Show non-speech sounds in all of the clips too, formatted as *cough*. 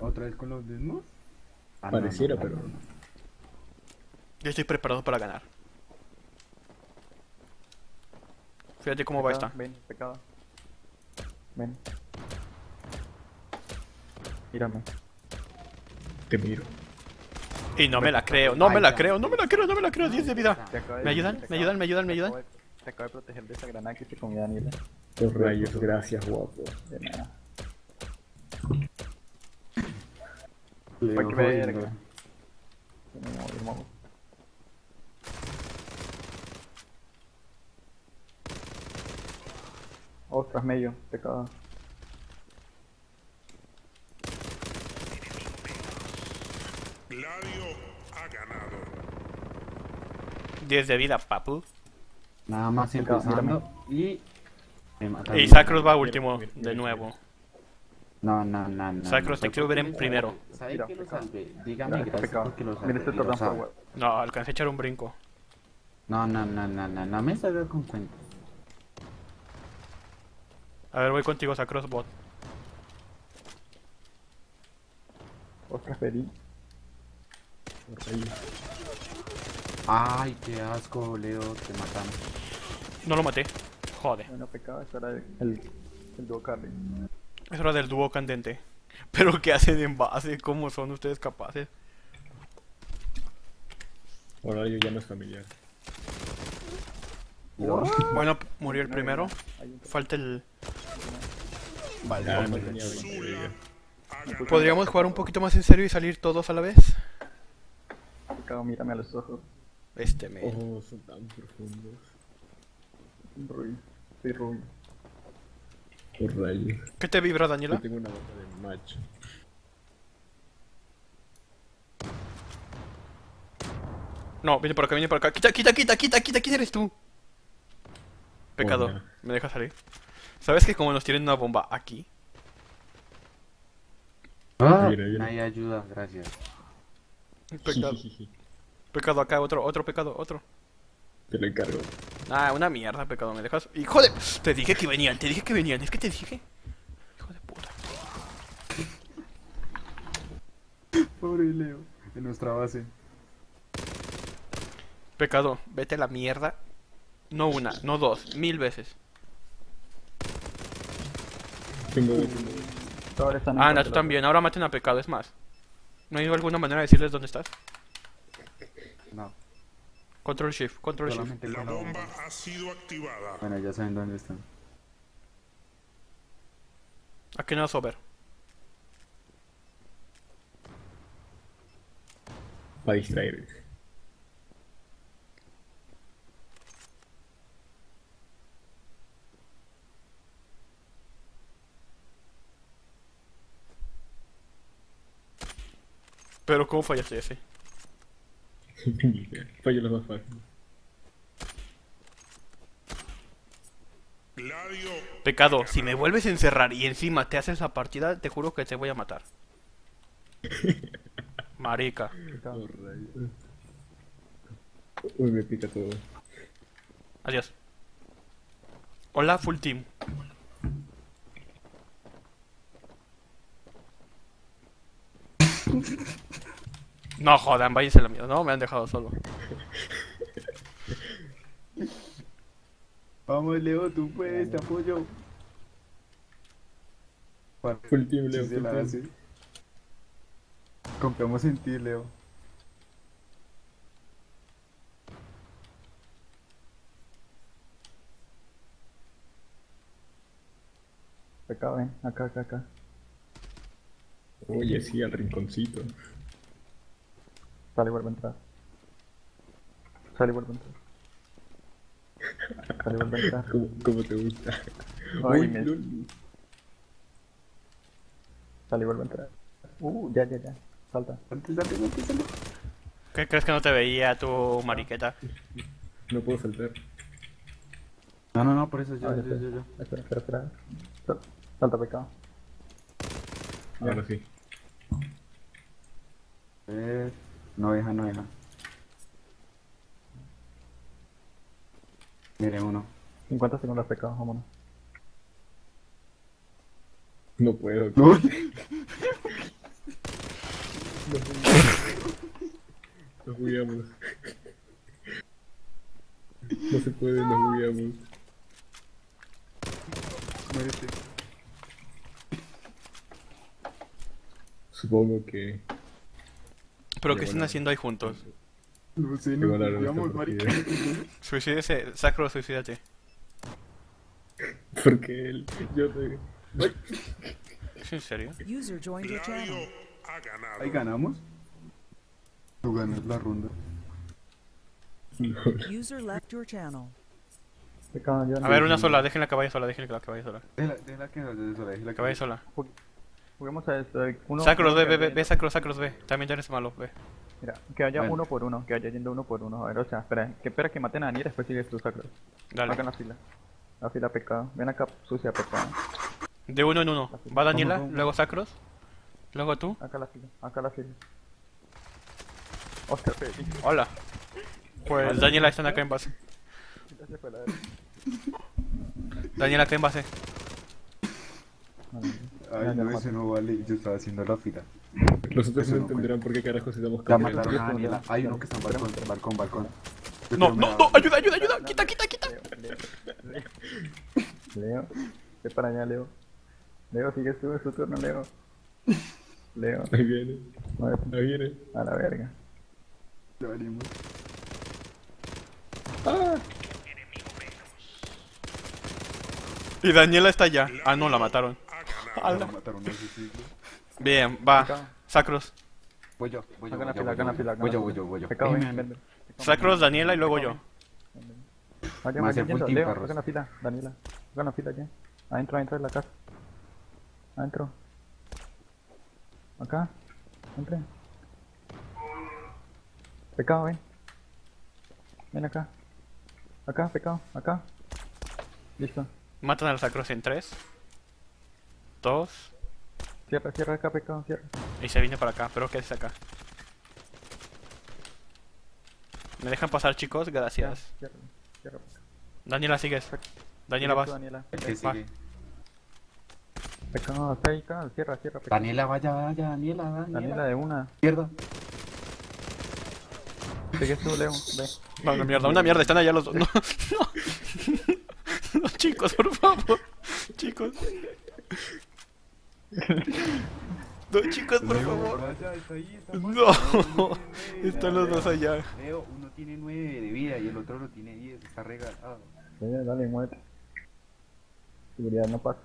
¿Otra vez con los mismos? Ah, Pareciera, no, no, pero-. Yo estoy preparado para ganar. Fíjate cómo va esta. Ven, pecado. Ven. Mírame. Te miro. Y no me la creo, no me la creo, no me la creo, no me la creo, 10 de vida. ¿Me ayudan? ¿Me ayudan? ¿Me ayudan? ¿Me ayudan? ¿Me ayudan? acabo de- Te acabo de proteger de esa granada que te comió Daniela. Los rayos, gracias, guapo. De nada. Que. Me. Ostras, medio, pecado. Gladio ha ganado. 10 de vida, papu. Nada más empezando y... me mataron. Y Sacros va último, de nuevo. No, no, no, no. Sacros, no te quiero ver en me- primero. ¿Sabe Mira, qué lo salvé? Dígame gracias pecado. porque lo salvé. Mira este por No, alcancé a echar un brinco. No, no, no, no, no, no me salga con cuentos. A ver, voy contigo, Sacros bot. Los rayos. Ay, qué asco, Leo, te matan. No lo maté. Joder. Bueno, pecado, eso era el, el, el carry. Es hora del dúo candente. *laughs* Pero ¿qué hacen en base? ¿Cómo son ustedes capaces? Horario ya no es familiar. Bueno, murió el primero. Falta el... Ah, no tenía Zula 20 de ha ganado. ¿Podríamos jugar un poquito más en serio y salir todos a la vez? mírame a los ojos. Este me... Ojos son tan profundos. Soy rubio. Rayos. ¿Qué te vibra, Yo Daniela? tengo una bota de macho. No, viene por acá, viene por acá. Quita, quita, quita, quita, quita, ¿quién eres tú? Pecado, Hola. me deja salir. ¿Sabes que como nos tienen una bomba aquí? Ah, nadie ayuda, gracias. Pecado, *laughs* pecado acá, otro, otro pecado, otro. Te lo encargo. Ah, una mierda, pecado, me dejas. ¡Hijo de! Te dije que venían, te dije que venían, es que te dije. Hijo de puta. Pobre Leo. En nuestra base. Pecado, vete a la mierda. No una, no dos, mil veces. Tengo Ah, no, tú también. Ahora maten a pecado, es más. ¿No hay alguna manera de decirles dónde estás? No, Control Shift, Control Shift. La bomba ha sido activada. Bueno, ya saben dónde están. Aquí no over. para distraer. Pero ¿cómo fallaste ese? *laughs* Fallo lo más fácil. Gladio Pecado, si me vuelves a encerrar y encima te haces esa partida, te juro que te voy a matar. *laughs* Marica. Los. Uy, me pica todo. Adiós. Hola, full team. *laughs* No jodan, váyanse a la mierda. No, me han dejado solo. *laughs* Vamos, Leo, tú puedes, te apoyo. Full team, Leo. Sí, full team. Confiamos en ti, Leo. Pecado, ven. Acá, acá, acá. Oye, sí, al rinconcito. Sale y vuelve a entrar. Sale y vuelve a entrar. Sale y vuelve a entrar. ¿Cómo, cómo te gusta? Ay, Uy, me-. Sale y vuelve a entrar. Uh, ya, ya, ya. Salta. Antes, antes, antes. ¿Qué crees que no te veía tu mariqueta? No puedo saltar. No, no, no, por eso yo, Ah, yo, espera. yo, yo. Espera, espera, espera. Sal- Salta, pecado. Ahora sí. Eh, no deja, no deja. Mire uno. 50 segundos pescado, vámonos. No puedo. *laughs* No. no jugamos. No se puede, no jugamos. Muérete. Supongo que... ¿Pero qué están haciendo ahí juntos? No sé, que no marica. Suicídese, Sacro, suicídate. Porque él... Yo te... ¿Es en serio? User joined your Gladio channel. ha ganado. Ahí ganamos. Tú ganas la ronda. User left your channel. A ver, una sola, déjenla que vaya sola, déjenla que vaya sola. Déjala, déjala que vaya sola, Que vaya sola. Juguemos a esto. eh, Uno, Sacros, uno ve, ve, ve, Sacros, Sacros, ve. También eres malo, ve. Mira, que vaya Bueno. uno por uno, que vaya yendo uno por uno. A ver, o sea, espera, que espera que maten a Daniel, después sigues tú, Sacros. Dale. Hagan la fila. La fila pecado. Ven acá, sucia pecado. De uno en uno. Va Daniela, ¿Cómo, cómo? luego Sacros. Luego tú. Acá la fila, acá la fila. Hostia, Hola. Pues Daniela están acá en base. ya Daniela acá en base. Ay, Ya, ya no, lo eso no vale. Yo estaba haciendo la fila. Los otros no no entenderán por qué carajos estamos Ya cambiando. mataron a Daniela. Hay uno que está en balcón, balcón, balcón. No, no, no, ayuda, ayuda, ayuda. Quita, quita, quita. Leo, Leo, Leo. Leo, ve para allá, Leo. Leo, sigues tú, es tu turno, Leo. Leo, Ahí viene, ahí viene. a la verga. Ya venimos. Y Daniela está allá. Ah, no, la mataron. Bien, va. Sacros. Voy yo, voy yo, voy yo, voy yo, voy yo, voy. Sacros, Daniela y luego yo. Vaya, Más el full team, perros. la fila, Daniela. Hagan la fila ya. Adentro, adentro de la casa. Adentro. Acá. Entre. Pecado, ven. Ven acá. Acá, pecado, acá. Listo. Matan al Sacros en 3, 2, Cierra, cierra acá, pecado, cierra. y se viene para acá. Pero que es acá. ¿Me dejan pasar, chicos? Gracias. Cierra, cierra. pecado. Daniela, sigues. Daniela, vas. Daniela. Va. sigue. Pecado, está ahí, acá, cierra, cierra, pecado. Daniela, vaya, vaya, Daniela, Daniela. Daniela de una. Izquierda. Sigues tú, Leo, ve. No, una mierda, una mierda, están allá los dos. No, *laughs* no. No, chicos, por favor. Chicos. *laughs* No, chicos, por favor. Vaya, está ahí, está No. *laughs* Están los dos allá. Leo, uno tiene 9 de vida y el otro no tiene 10, está regalado. Dale, dale, muévete. Seguridad no pasa.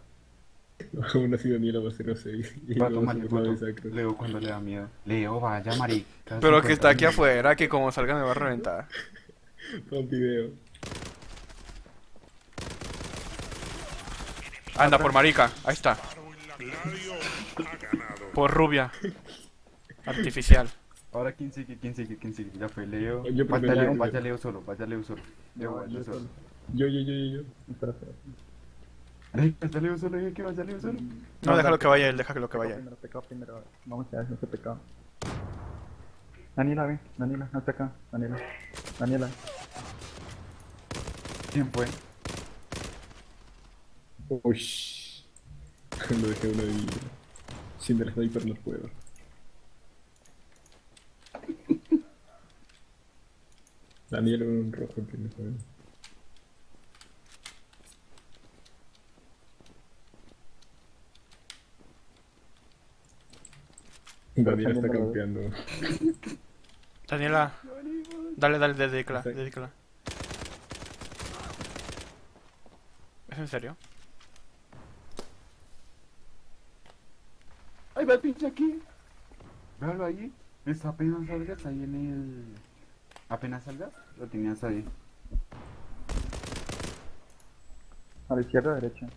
Aún así Daniela va a 0-6. Y Va a. Leo cuando le da miedo. Leo, vaya, marica. Pero que está aquí 50. afuera, que como salga me va a reventar. *laughs* Pon video. Anda, por marica. Ahí está. Gladio ha ganado. Por rubia. Artificial. Ahora, ¿quién sigue? ¿Quién sigue? ¿Quién sigue? Ya fue Leo. Yo vaya, Leo, vaya solo, vaya Leo solo. Leo, No, vaya yo solo. solo. Yo, yo, yo, yo, yo. Espera, espera. Ay, vaya Leo solo, dije que vaya Leo solo. No, déjalo que vaya él, déjalo que vaya él. Primero, pecado primero. Vamos a hacer ese pecado. Daniela, ven. Daniela, no está acá. Daniela. Daniela. ¿Quién fue? Uy. Lo dejé una de vida. Sin el sniper no puedo. Daniel un rojo en primer juego. Daniel está campeando. *laughs* Daniela. Dale, dale, dedícala, dedícala. ¿Es en serio? Ay, va el pinche aquí. Véalo ahí. Está apenas salgas ahí en el. Apenas salgas, lo tenías ahí. A la izquierda o derecha.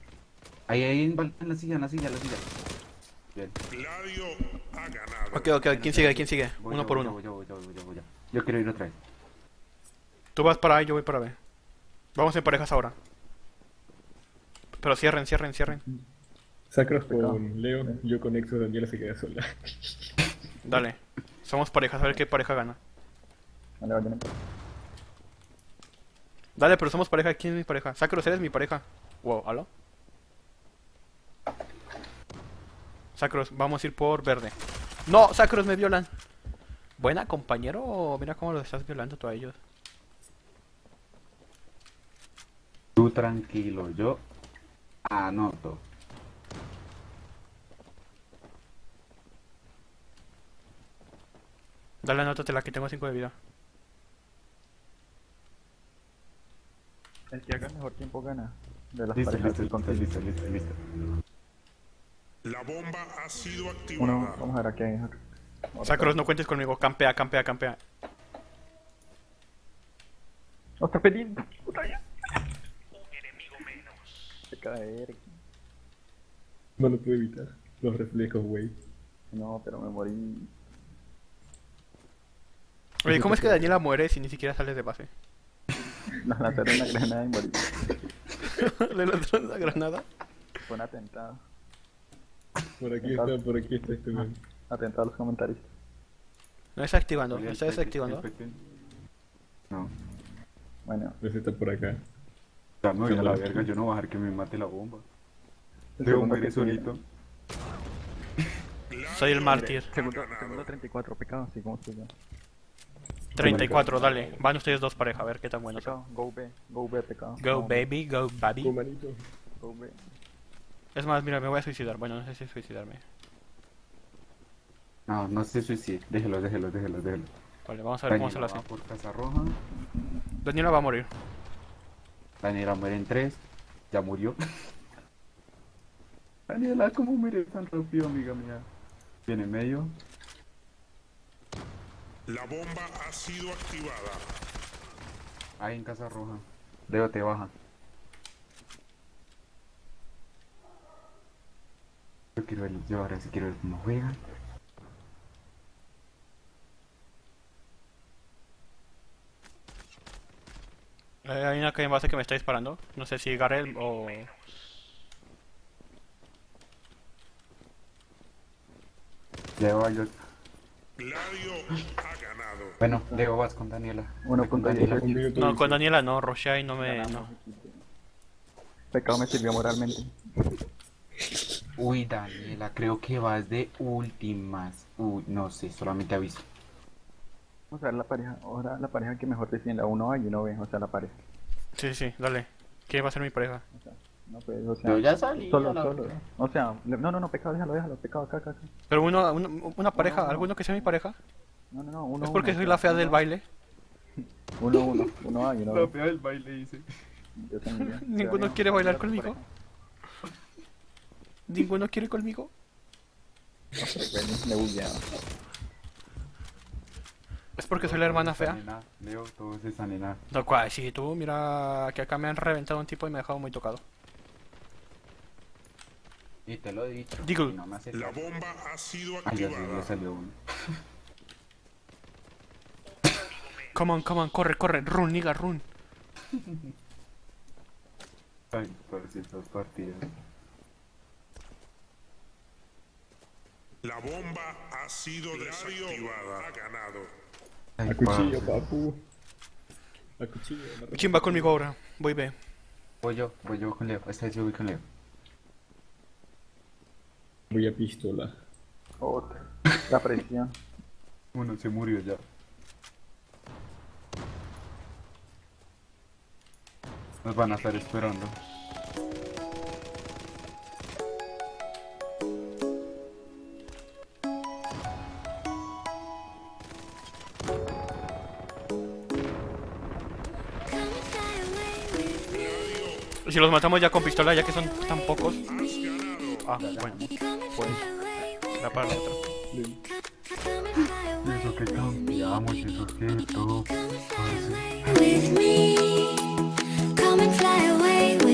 Ahí, ahí en, la silla, en la silla, en la silla. Bien. Gladio ha ganado. Ok, ok, ¿quién sigue? ¿Quién sigue? Voy Uno yo, por voy uno. Voy yo, voy yo, voy yo, voy yo. Yo quiero ir otra vez. Tú vas para A y yo voy para B. Vamos en parejas ahora. Pero cierren, cierren, cierren. Sacros Pecado. con Leo, yo con Exo, Daniela se queda sola. *laughs* Dale. Somos parejas, a ver qué pareja gana. Dale, vayan. Dale, pero somos pareja. ¿Quién es mi pareja? Sacros, eres mi pareja. Wow, ¿aló? Sacros, vamos a ir por verde. ¡No! ¡Sacros me violan! Buena, compañero. Mira cómo los estás violando tú a ellos. Tú tranquilo, yo anoto. Dale, anótatela que tengo 5 de vida. El que haga el mejor tiempo gana. De las Listo, parejas listo, listo, contest. listo, listo, listo. La bomba ha sido Uno, activada. vamos a ver aquí. hay- Sacros, no cuentes conmigo. Campea, campea, campea. ¡Otra pelín! ¡Puta ya! Se caer. No lo puedo evitar. Los reflejos, güey. No, pero me morí. Oye, ¿cómo es que Daniela muere si ni siquiera sale de base? Nos lanzaron una granada y morí. *laughs* Le lanzaron la granada. Fue un atentado. Por aquí está, por aquí está este güey. Atentado a los comentarios. No está activando, Oye, está desactivando. No, Bueno, Ese está por acá. ya me voy a la verga, yo no voy a dejar que me mate la bomba. Debo morir solito. Soy el mártir. Segundo, segundo 34, pecado, así como estoy yo. 34, dale. Van ustedes dos pareja, a ver qué tan buenos son. Pecado, go B, go B, pecado. Go No, baby, go baby. manito. Go B. Es más, mira, me voy a suicidar. Bueno, no sé si suicidarme. No, no se suicide. Déjelo, déjelo, déjelo, déjelo. Vale, vamos a ver cómo se lo Daniela hace. va por Casa Roja. Daniela va a morir. Daniela muere en 3. Ya murió. *laughs* Daniela, ¿cómo muere tan rápido, amiga mía? Viene en medio. La bomba ha sido activada. Ahí en Casa Roja. Leo te baja. Yo quiero ver, yo ahora sí quiero ver cómo juegan. Eh, hay una calle en base que me está disparando. No sé si Garel o... Leo, yo... Gladio. Bueno, Leo, vas con Daniela. Uno Ve con Daniela. No, con Daniela no. Roshai no me... No. Pecado me sirvió moralmente. Uy, Daniela, creo que vas de últimas. Uy, no sé, solamente aviso. Vamos a ver la pareja, ahora la pareja que mejor defienda, uno A y uno B, o sea, la pareja. Sí, sí, dale. ¿Quién va a ser mi pareja? O sea, no pues, o sea, Yo ya salí. solo, la solo. O sea, no, no, no, pecado, déjalo, déjalo, pecado, acá, acá, acá. Pero uno, uno- una pareja, no, no. ¿alguno que sea mi pareja? No, no, no, uno ¿Es porque uno, soy la fea del baile? *laughs* Uno, uno, uno A y uno La fea del baile dice. Yo también. *laughs* ¿Ninguno quiere bailar conmigo? ¿Ninguno quiere conmigo? No, pero me bugueaba. ¿Es porque soy la hermana fea? Leo, todos están en A. No, cual, sí, tú, mira que acá me han reventado un tipo y me ha dejado muy tocado. Y te lo he dicho. Digo- no me La bomba ha sido ya, sí, activada. ya salió uno. *laughs* Come on, come on, corre, corre, run, nigga, run. Ay, por ciertas partidas. La bomba ha sido desactivada. Ha ganado. Ay, A cuchillo, papu. A cuchillo. la ¿Quién va conmigo ahora? Voy B. Voy yo, voy yo con Leo. Esta vez yo voy con Leo. Voy a pistola. Otra. La presión. Uno se murió ya. Nos van a estar esperando. ¿Y si los matamos ya con pistola, ya que son tan pocos? Ah, bueno, Pues, será para la otra. eso que cambiamos, eso que todo. parce. and fly away.